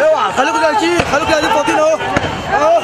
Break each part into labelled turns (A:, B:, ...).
A: اوعى خليكم جايين خليكم قاعدين فاضيين
B: أهو.
A: أهو.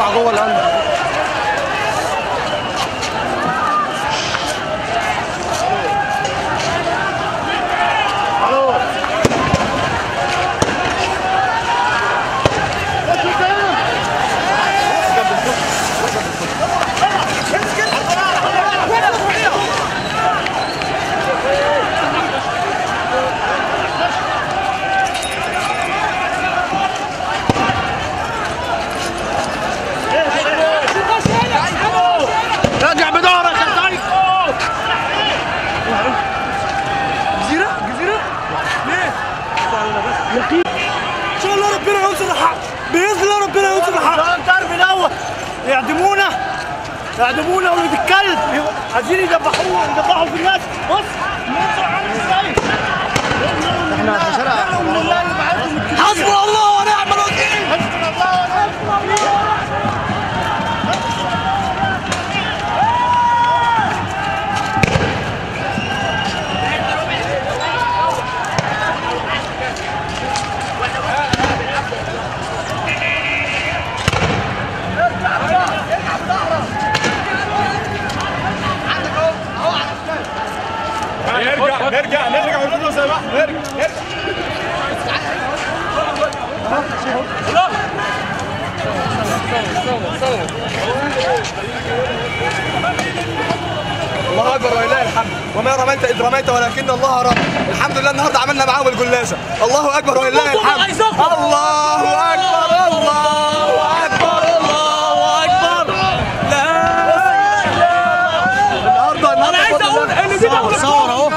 A: bago walang. يقين ان شاء الله ربنا ينصر الحق؟ بإذن الله ربنا ينصر الحق.
B: شنطر من اول
A: يعدمونا يعدمونا ولد الكلب عايزين يذبحوه يذبحوا في الناس. بص الله
C: أكبر ولله الحمد. وما رميت إذ رميت ولكن الله رمى. الحمد لله النهارده عملنا معاهم الجلاسه الله أكبر ولله الحمد. الله أكبر الله أكبر الله أكبر. لا النهارده النهارده
A: عايز أقول إن دي دولة
B: صور اهو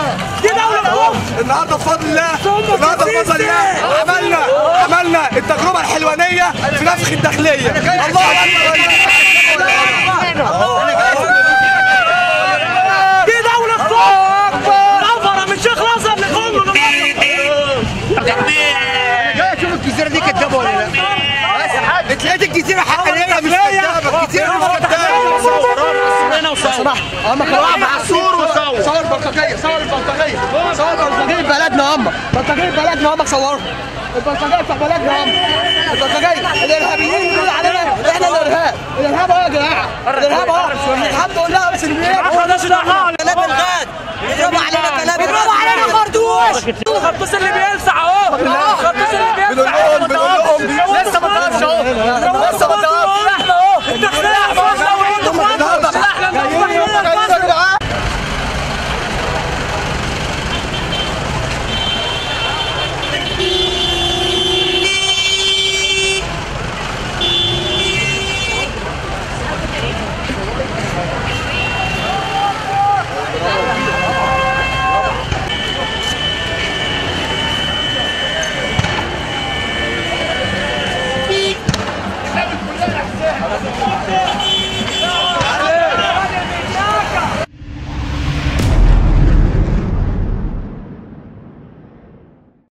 C: النهارده بفضل الله. النهارده بفضل الله. عملنا عملنا التجربة الحلوانية في نفخ الداخلية. الله أكبر.
A: دي دولة صوت نفره من شيخ راسها من
B: جاي أشوف الجزيرة دي كدابه ولا لا بتلاقي الجزيرة حقانيه مش كدابه الجزيره مش كدابه
A: هنا وصور
B: اما كان واقف
C: صور البلطجية صور البلطجية. في بلدنا هم. البلطجية في بلدنا هم صورهم البلطجية في بلدنا هم. البلطجية الإرهابيين بيقولوا علينا إحنا الارهاب الإرهاب اهو يا جماعة. الإرهاب اهو الحمد لله بس المسلمين
B: كلام الغاد بيضربوا علينا كلام بيضربوا علينا خرطوش.
A: الخرطوش اللي بيلسع أهو. الخرطوش اللي بيلسع لسه ما طلعش أهو.